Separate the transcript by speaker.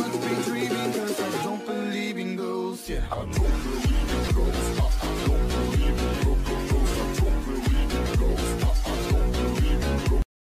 Speaker 1: must be dreaming Cause I don't believe in ghosts, yeah.